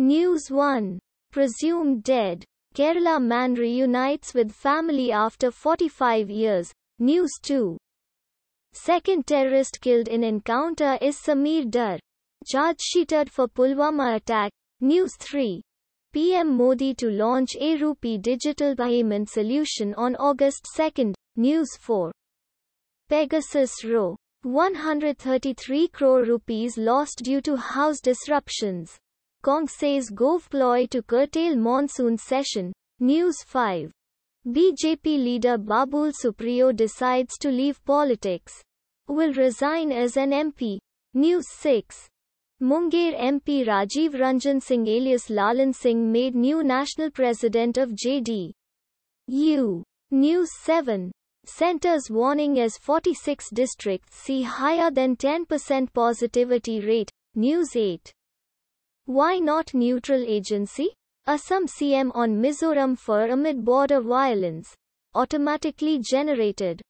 News 1. Presumed dead. Kerala man reunites with family after 45 years. News 2. Second terrorist killed in encounter is Sameer Dar. Charge sheeted for Pulwama attack. News 3. PM Modi to launch e-RUPI digital payment solution on August 2. News 4. Pegasus Row. 133 crore rupees lost due to house disruptions. Cong says Gove ploy to curtail monsoon session. News 5. BJP leader Babul Supriyo decides to leave politics. Will resign as an MP. News 6. Munger MP Rajiv Ranjan Singh alias Lalan Singh made new national president of JD. U. News 7. Centers warning as 46 districts see higher than 10% positivity rate. News 8. Why not neutral agency? Assam CM on Mizoram FIR amid border violence. Automatically generated.